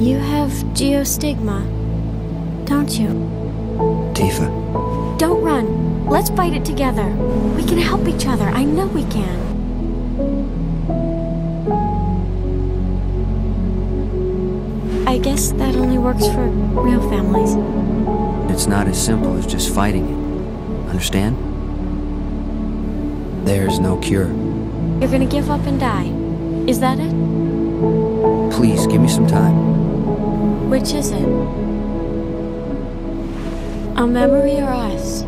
You have geostigma, don't you? Tifa, Don't run. Let's fight it together. We can help each other. I know we can. I guess that only works for real families. it's not as simple as just fighting it. Understand? There's no cure. You're gonna give up and die. Is that it? Please, give me some time. Which is it? A memory or us?